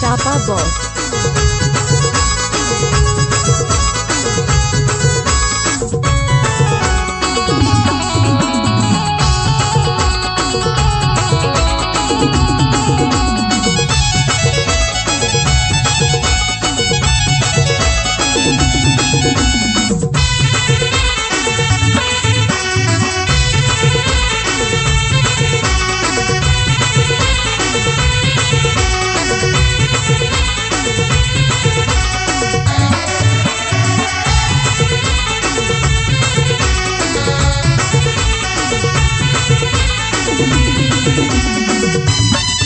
Present Música